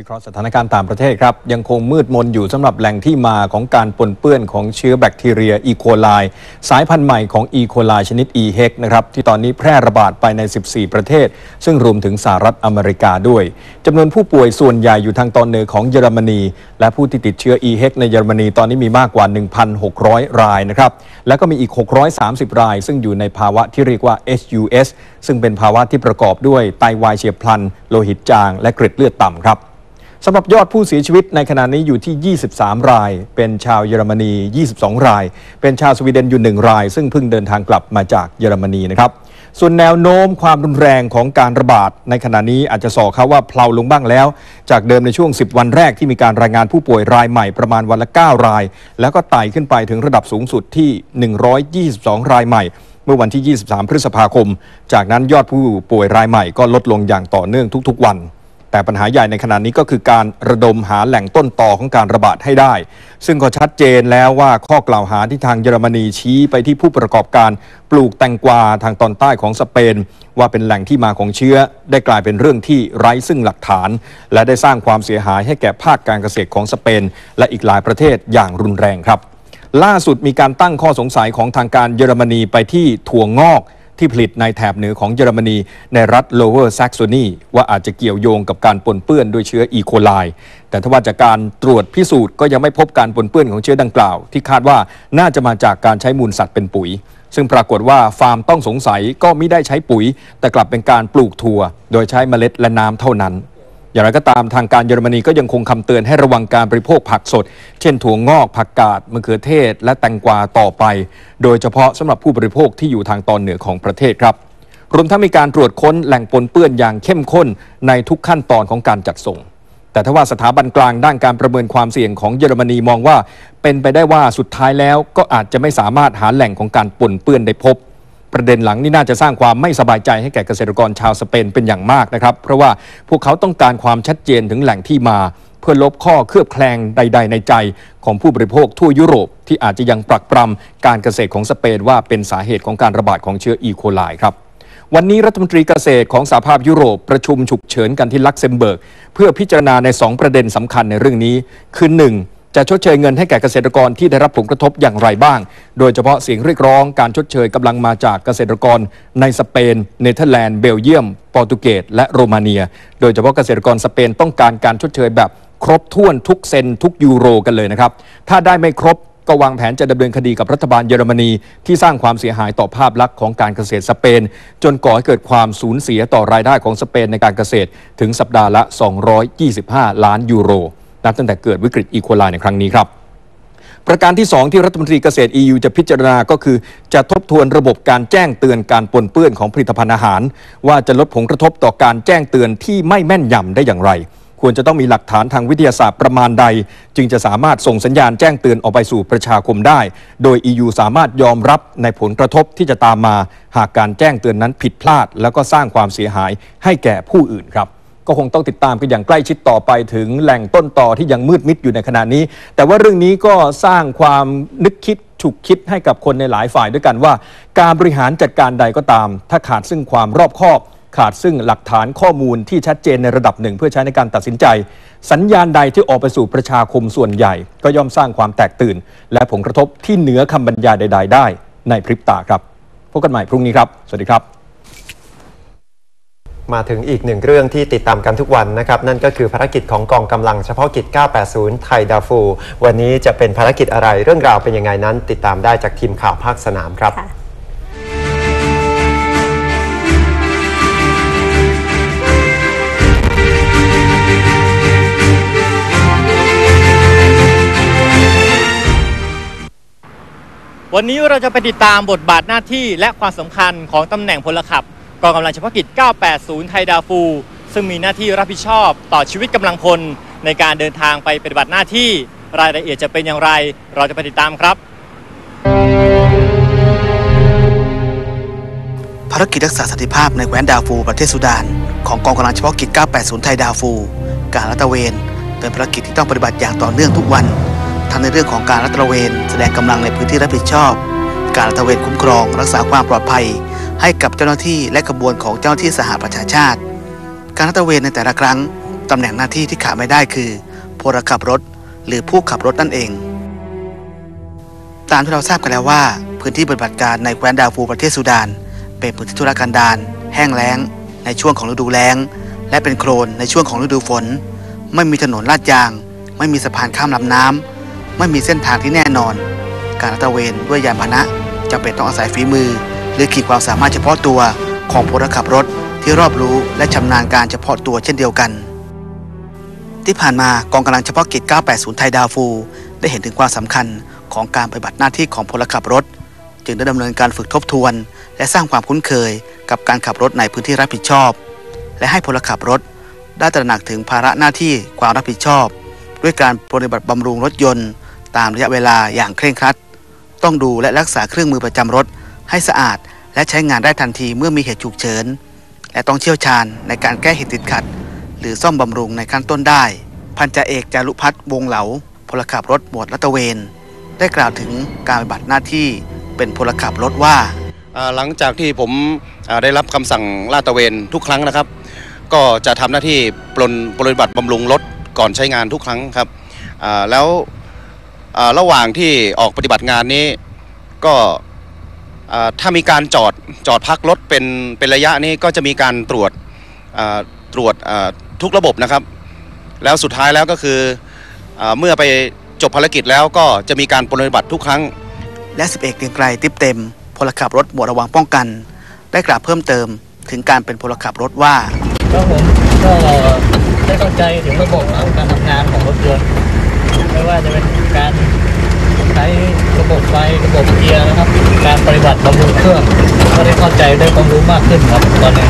วิเคราะห์สถานการณ์ต่างประเทศครับ ยังคงมืดมนอยู่สำหรับแหล่งที่มาของการปนเปื้อนของเชื้อแบคทีเรียอีโคไลสายพันธุ์ใหม่ของอีโคไลชนิด e h e c นะครับ ที่ตอนนี้แพร่ระบาดไปใน 14 ประเทศ ซึ่งรวมถึงสหรัฐอเมริกาด้วยจำนวนผู้ป่วยส่วนใหญ่อยู่ทางตอนเหนือของเยอรมนี และผู้ที่ติดเชื้อ e h e c ในเยอรมนีตอนนี้มีมากกว่า 1,600 รายนะครับแล้วก็มีอีก 630 ราย ซึ่งอยู่ในภาวะที่เรียกว่า HUS ซึ่งเป็นภาวะที่ประกอบด้วยไตวายเฉียบพลัน โลหิตจาง และเกร็ดเลือดต่ำครับ สำหรับยอดผู้เสียชีวิตในขณะนี้อยู่ที่ 23 ราย เป็นชาวเยอรมนี 22 ราย เป็นชาวสวีเดนอยู่ 1 ราย ซึ่งเพิ่งเดินทางกลับมาจากเยอรมนีนะครับ ส่วนแนวโน้มความรุนแรงของการระบาด ในขณะนี้อาจจะสอเขาว่าเพลาลงบ้างแล้ว จากเดิมในช่วง 10 วันแรกที่มีการรายงานผู้ป่วยรายใหม่ประมาณวันละ 9 ราย แล้วก็ไต่ขึ้นไปถึงระดับสูงสุดที่ 122 รายใหม่เมื่อวันที่ 23 พฤษภาคม จากนั้นยอดผู้ป่วยรายใหม่ก็ลดลงอย่างต่อเนื่องทุกๆ วัน แต่ปัญหาใหญ่ในขณะนี้ก็คือการระดมหาแหล่งต้นต่อของการระบาดให้ได้ ซึ่งก็ชัดเจนแล้วว่าข้อกล่าวหาที่ทางเยอรมนีชี้ไปที่ผู้ประกอบการปลูกแตงกวาทางตอนใต้ของสเปน ว่าเป็นแหล่งที่มาของเชื้อ ได้กลายเป็นเรื่องที่ไร้ซึ่งหลักฐาน และได้สร้างความเสียหายให้แก่ภาคการเกษตรของสเปน และอีกหลายประเทศอย่างรุนแรงครับ ล่าสุดมีการตั้งข้อสงสัยของทางการเยอรมนีไปที่ถั่วงอก ที่ผลิตในแถบเหนือของเยอรมนี ในรัฐ Lower Saxony ว่าอาจจะเกี่ยวโยงกับการปนเปื้อนด้วยเชื้ออีโคไลแต่ถ้าว่าจากการตรวจพิสูจน์ก็ยังไม่พบการปนเปื้อนของเชื้อดังกล่าว ที่คาดว่าน่าจะมาจากการใช้มูลสัตว์เป็นปุ๋ย ซึ่งปรากฏว่าฟาร์มต้องสงสัยก็ไม่ได้ใช้ปุ๋ย แต่กลับเป็นการปลูกถั่ว โดยใช้เมล็ดและน้ำเท่านั้น อย่างไรก็ตามทางการเยอรมนีก็ยังคงคำเตือนให้ระวังการบริโภคผักสด เช่นถั่วงอกผักกาดมะเขือเทศ และแตงกวาต่อไป โดยเฉพาะสำหรับผู้บริโภคที่อยู่ทางตอนเหนือของประเทศครับ รวมทั้งมีการตรวจค้นแหล่งปนเปื้อนอย่างเข้มข้นในทุกขั้นตอนของการจัดส่ง แต่ถ้าว่าสถาบันกลางด้านการประเมินความเสี่ยงของเยอรมนีมองว่า เป็นไปได้ว่าสุดท้ายแล้วก็อาจจะไม่สามารถหาแหล่งของการปนเปื้อนได้พบ ประเด็นหลังนี่น่าจะสร้างความไม่สบายใจให้แก่เกษตรกรชาวสเปนเป็นอย่างมากนะครับ เพราะว่าพวกเขาต้องการความชัดเจนถึงแหล่งที่มา เพื่อลบข้อเคลือบแคลงใด ๆ ในใจของผู้บริโภคทั่วยุโรป ที่อาจจะยังปรักปรำการเกษตรของสเปนว่าเป็นสาเหตุของการระบาดของเชื้ออีโคไลครับวันนี้รัฐมนตรีเกษตรของสหภาพยุโรปประชุมฉุกเฉินกันที่ลักเซมเบิร์ก เพื่อพิจารณาใน 2 ประเด็นสำคัญในเรื่องนี้ คือ 1. จะชดเชยเงินให้แก่เกษตรกรที่ได้รับผลกระทบอย่างไรบ้าง โดยเฉพาะเสียงเรียกร้องการชดเชยกำลังมาจากเกษตรกรในสเปน เนเธอร์แลนด์ เบลเยียม โปรตุเกส และโรมาเนีย โดยเฉพาะเกษตรกรสเปนต้องการการชดเชยแบบครบถ้วนทุกเซนทุกยูโรกันเลยนะครับ ถ้าได้ไม่ครบก็วางแผนจะดำเนินคดีกับรัฐบาลเยอรมนี ที่สร้างความเสียหายต่อภาพลักษณ์ของการเกษตรสเปน จนก่อให้เกิดความสูญเสียต่อรายได้ของสเปนในการเกษตรถึงสัปดาห์ละ 225 ล้านยูโร นับตั้งแต่เกิดวิกฤตอีโคไลในครั้งนี้ครับ ประการที่ 2 ที่รัฐมนตรีเกษตร EU จะพิจารณาก็คือ จะทบทวนระบบการแจ้งเตือนการปนเปื้อนของผลิตภัณฑ์อาหาร ว่าจะลดผลกระทบต่อการแจ้งเตือนที่ไม่แม่นยำได้อย่างไรควรจะต้องมีหลักฐานทางวิทยาศาสตร์ประมาณใด จึงจะสามารถส่งสัญญาณแจ้งเตือนออกไปสู่ประชาคมได้ โดย EU สามารถยอมรับในผลกระทบที่จะตามมา หากการแจ้งเตือนนั้นผิดพลาด แล้วก็สร้างความเสียหายให้แก่ผู้อื่นครับ ก็คงต้องติดตามกันอย่างใกล้ชิดต่อไปถึงแหล่งต้นต่อที่ยังมืดมิดอยู่ในขณะนี้ แต่ว่าเรื่องนี้ก็สร้างความนึกคิดฉุกคิดให้กับคนในหลายฝ่ายด้วยกันว่า การบริหารจัดการใดก็ตาม ถ้าขาดซึ่งความรอบคอบขาดซึ่งหลักฐานข้อมูลที่ชัดเจนในระดับหนึ่ง เพื่อใช้ในการตัดสินใจ สัญญาณใดที่ออกไปสู่ประชาคมส่วนใหญ่ ก็ย่อมสร้างความแตกตื่น และผลกระทบที่เหนือคำบรรยายใด ๆ ได้ ในพริบตาครับพบกันใหม่พรุ่งนี้ครับ สวัสดีครับ มาถึงอีกหนึ่งเรื่องที่ติดตามกันทุกวันนะครับ นั่นก็คือภารกิจของกองกำลังเฉพาะกิจ 980 ไทยดาฟู วันนี้จะเป็นภารกิจอะไรเรื่องราวเป็นยังไงนั้น ติดตามได้จากทีมข่าวภาคสนามครับค่ะวันนี้เราจะไปติดตามบทบาทหน้าที่และความสำคัญของตำแหน่งพลขับ กองกำลังเฉพาะกิจ 980 ไทยดาฟู ซึ่งมีหน้าที่รับผิดชอบต่อชีวิตกำลังพล ในการเดินทางไปปฏิบัติหน้าที่รายละเอียดจะเป็นอย่างไร เราจะไปติดตามครับ ภารกิจรักษาสันติภาพในแคว้นดาฟูประเทศสุดาน ของกองกำลังเฉพาะกิจ 980 ไทยดาฟู การรัตะเวน เป็นภารกิจที่ต้องปฏิบัติอย่างต่อเนื่องทุกวัน ทั้งในเรื่องของการรัตะเวน แสดงกำลังในพื้นที่รับผิดชอบ การรัตะเวนคุ้มครอง รักษาความปลอดภัย ให้กับเจ้าหน้าที่และกระบวนของเจ้าหน้าที่สหประชาชาติ การรัตะเวนในแต่ละครั้งตำแหน่งหน้าที่ที่ขาดไม่ได้คือพลขับรถ หรือผู้ขับรถนั่นเอง ตามที่เราทราบกันแล้วว่า พื้นที่ปฏิบัติการในแคว้นดาฟูประเทศสุดาน เป็นพื้นที่ทุรกันดารแห้งแล้ง ในช่วงของฤดูแล้ง และเป็นโคลนในช่วงของฤดูฝน ไม่มีถนนลาดยาง ไม่มีสะพานข้ามลำน้ำไม่มีเส้นทางที่แน่นอน การลาดตะเวนด้วยยานพาหนะจำเป็นต้องอาศัยฝีมือ หรือขีดความสามารถเฉพาะตัวของพลขับรถที่รอบรู้และชำนาญการเฉพาะตัวเช่นเดียวกัน ที่ผ่านมากองกำลังเฉพาะกิจ 980 ไทยดาวฟู ได้เห็นถึงความสำคัญของการปฏิบัติหน้าที่ของพลขับรถ จึงได้ดำเนินการฝึกทบทวน และสร้างความคุ้นเคยกับการขับรถในพื้นที่รับผิดชอบ และให้พลขับรถได้ตระหนักถึงภาระหน้าที่ความรับผิดชอบ ด้วยการปฏิบัติบำรุงรถยนต์ ตามระยะเวลาอย่างเคร่งครัด ต้องดูและรักษาเครื่องมือประจำรถ ให้สะอาดและใช้งานได้ทันทีเมื่อมีเหตุฉุกเฉิน และต้องเชี่ยวชาญในการแก้เหตุติดขัด หรือซ่อมบำรุงในขั้นต้นได้ พันจ่าเอกจารุพัฒน์วงเหลาพลขับรถหมวดรัตเวน ได้กล่าวถึงการปฏิบัติหน้าที่เป็นพลขับรถว่า หลังจากที่ผมได้รับคำสั่งลาดตระเวนทุกครั้งนะครับ ก็จะทำหน้าที่ปลนปฏิบัติบำรุงรถก่อนใช้งานทุกครั้งครับแล้วระหว่างที่ออกปฏิบัติงานนี้ก็ ถ้ามีการจอดจอดพักรถเป็นเป็นระยะนี้ก็จะมีการตรวจอ่าตรวจอ่าทุกระบบนะครับ แล้วสุดท้ายแล้วก็คืออาเมื่อไปจบภารกิจแล้วก็จะมีการปฏิบัติทุกครั้ง และสิบเอกเกรียงไกรติบเต็มพลขับรถหมวดระวังป้องกัน ได้กล่าวเพิ่มเติมถึงการเป็นพลขับรถว่าก็ผมก็ได้เข้าใจถึงระบบการทำงานของรถยนต์ไม่ว่าจะเป็นการใช้ระบบไฟระบบเกียร์นะครับ การปฏิบัติบำรุงเครื่อง ก็ได้เข้าใจได้ความรู้มากขึ้นครับตอนนี้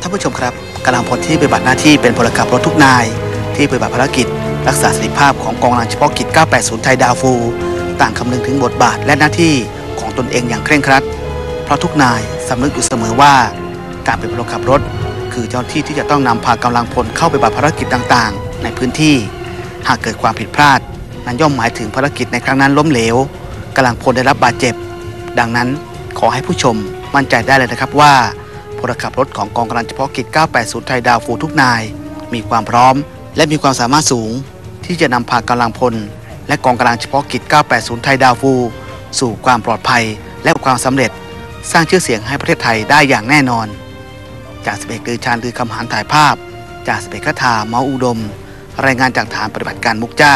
ท่านผู้ชมครับกำลังพลที่ปฏิบัติหน้าที่เป็นพลขับรถทุกนาย ที่ปฏิบัติภารกิจ รักษาสถิติภาพของกองกำลังเฉพาะกิจ 980 ไทยดาวฟู ต่างคำนึงถึงบทบาทและหน้าที่ของตนเองอย่างเคร่งครัด เพราะทุกนายสำนึกอยู่เสมอว่า การเป็นพลขับรถ คือเจ้าหน้าที่ที่จะต้องนำพากำลังพลเข้าไปปฏิบัติภารกิจต่างๆ ในพื้นที่ หากเกิดความผิดพลาด นั้นย่อมหมายถึงภารกิจในครั้งนั้นล้มเหลวกำลังพลได้รับบาดเจ็บ ดังนั้นขอให้ผู้ชมมั่นใจได้เลยนะครับว่าพลขับรถของกองกำลังเฉพาะกิจ 980 ไทยดาวฟูทุกนาย มีความพร้อม และมีความสามารถสูง ที่จะนำพากำลังพล และกองกำลังเฉพาะกิจ 980 ไทยดาวฟู สู่ความปลอดภัยและความสำเร็จ สร้างชื่อเสียงให้ประเทศไทยได้อย่างแน่นอน จากสเปกลือชาญลือคำหานถ่ายภาพ จากสเปกคาถาเมาอุดม รายงานจากฐานปฏิบัติการมุกจ้า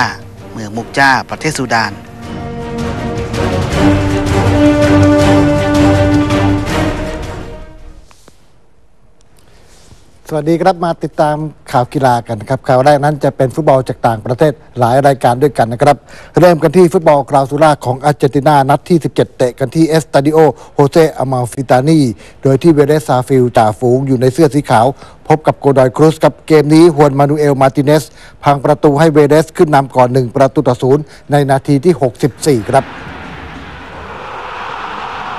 เมืองมุกจ้าประเทศสุดาน สวัสดีครับมาติดตามข่าวกีฬากันครับข่าวแรกนั้นจะเป็นฟุตบอลจากต่างประเทศหลายรายการด้วยกันนะครับ เริ่มกันที่ฟุตบอลคลาวซูราของอาร์เจนตินานัดที่ 17 เตะกันที่เอสตาดิโอโฮเซอามาฟิตานีโดยที่เวเลซซาร์สฟิลด์จ่าฝูงอยู่ในเสื้อสีขาว พบกับโกดอยครุสกับเกมนี้ฮวนมานูเอลมาร์ติเนซพังประตูให้เวเลซขึ้นนำก่อน 1 ประตูต่อศูนย์ในนาทีที่ 64 ครับ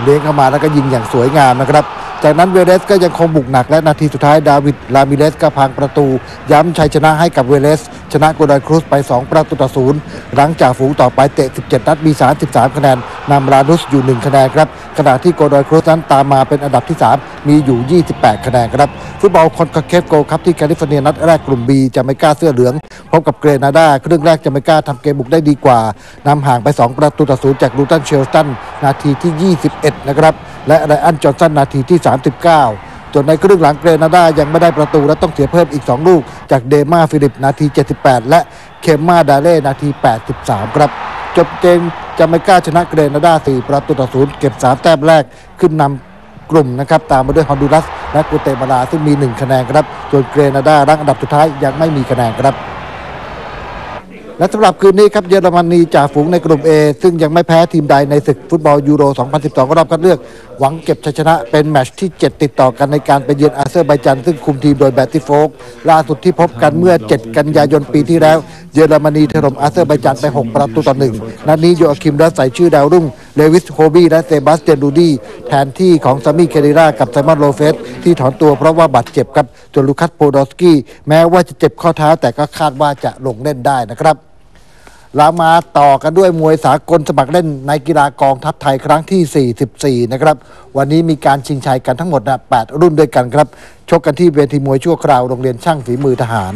เลี้ยงเข้ามาแล้วก็ยิงอย่างสวยงามนะครับ จากนั้นเวเลสก็ยังคงบุกหนักและนาทีสุดท้ายดาวิดลามิเลสก็พังประตู ย้ำชัยชนะให้กับเวเลส ชนะโกดอยครุสไป 2 ประตูต่อศูนย์รั้งจ่าฝูงต่อไปเตะ 17 นัดมี 33 คะแนนนำลานุสอยู่ 1 คะแนนครับขณะที่โกดอยครุสนั้นตามมาเป็นอันดับที่ 3 มีอยู่ 28 คะแนนครับ ฟุตบอลคอนคาแคฟโกลด์ครับที่แคลิฟอร์เนียนัดแรกกลุ่ม B จะไม่กล้าเสื้อเหลือง พบกับเกรนาดาครึ่งแรกจะไม่กล้าทำเกมบุกได้ดีกว่านำห่างไป 2 ประตูต่อศูนย์จากลูตันเชลตันนาทีที่ 21 นะครับและไรอันจอห์นสันนาทีที่ 39จนในครึ่งหลังเกรนาดายังไม่ได้ประตูและต้องเสียเพิ่มอีก 2 ลูก จากเดมาร์ฟิลลิปส์นาที 78 และเคมมาดาเล่นาที 83 ครับ จบเกม จะไม่กล้าชนะเกรนาดา 4 ประตูต่อศูนย์เก็บ 3 แต้มแรกขึ้นนำกลุ่มนะครับ ตามมาด้วยฮอนดูรัสและกูเตมาลาซึ่งมี 1 คะแนนครับส่วนเกรนาดารั้งอันดับสุดท้ายยังไม่มีคะแนนครับ และสำหรับคืนนี้ครับเยอรมนีจ่าฝูงในกลุ่ม A ซึ่งยังไม่แพ้ทีมใดในศึกฟุตบอลยูโร 2012 รอบคัดเลือก หวังเก็บชัยชนะเป็นแมตช์ที่ 7 ติดต่อกันในการไปเยือนอาเซอร์ไบจันซึ่งคุมทีมโดยแบร์ตี้โฟกต์สล่าสุดที่พบกันเมื่อ 7 กันยายนปีที่แล้ว เยอรมนีถล่มอาเซอร์ไบจันไป 6 ประตูต่อหนึ่งนัดนี้โยอาคิมเลิฟใส่ชื่อดาวรุ่ง เลวิสโฮลต์บี้และเซบาสเตียนรูดี้แทนที่ของซามิเคเดรากับไซมอนโลเฟสที่ถอนตัวเพราะว่าบาดเจ็บครับส่วนลูคัสโปดอสกี้แม้ว่าจะเจ็บข้อเท้าแต่ก็คาดว่าจะลงเล่นได้นะครับเรามาต่อกันด้วยมวยสากลสมัครเล่นในกีฬากองทัพไทยครั้งที่ 44 นะครับ วันนี้มีการชิงชัยกันทั้งหมดนะ8รุ่นด้วยกันครับ ชกกันที่เวทีมวยชั่วคราวโรงเรียนช่างฝีมือทหาร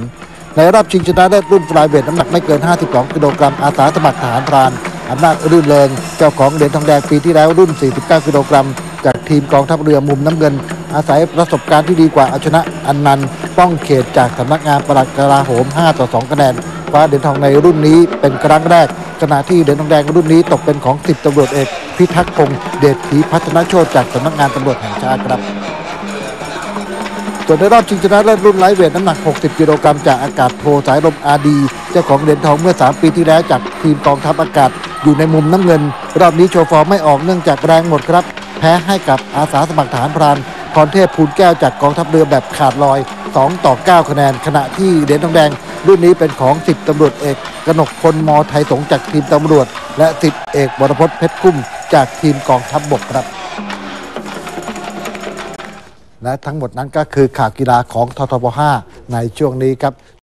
ในรอบชิงชนะเลิศรุ่นฟลายเวทน้ำหนักไม่เกิน 52 กิโลกรัมอาสาสมัครทหารพราน อำนาจรื่นเริงเจ้าของเหรียญทองแดงปีที่แล้วรุ่น 49 กิโลกรัม จากทีมกองทัพเรือมุมน้ำเงิน อาศัยประสบการณ์ที่ดีกว่าเอาชนะอันนันต์ป้องเขตจากสำนักงานปลัดกลาโหม 5 ต่อ 2 คะแนนคว้าเหรียญทองในรุ่นนี้เป็นครั้งแรกขณะที่เหรียญทองแดงรุ่นนี้ตกเป็นของ 10ตำรวจเอกพิทักษ์พงศ์เดชถีพัฒนโชตจากสำนักงานตำรวจแห่งชาติครับส่วนในรอบชิงชนะเลิศรุ่นไลท์เวทน้ำหนัก 60 กิโลกรัมจากอากาศโทสายลมอาดี เจ้าของเหรียญทองเมื่อ 3 ปีที่แล้วจากทีมกองทัพอากาศ อยู่ในมุมน้ำเงิน รอบนี้โชว์ฟอร์มไม่ออกเนื่องจากแรงหมดครับ แพ้ให้กับอาสาสมัครทหารพรานพรเทพภูลแก้วจากกองทัพเรือแบบขาดลอย 2 ต่อ 9 คะแนน ขณะที่เหรียญทองแดง รุ่นนี้เป็นของ 10ตำรวจเอกกนกพลมอไทยสงจากทีมตำรวจ และ10เอกวรพจน์เพชรคุ้มจากทีมกองทัพบกครับ และทั้งหมดนั้นก็คือข่าวกีฬาของททบ5ในช่วงนี้ครับ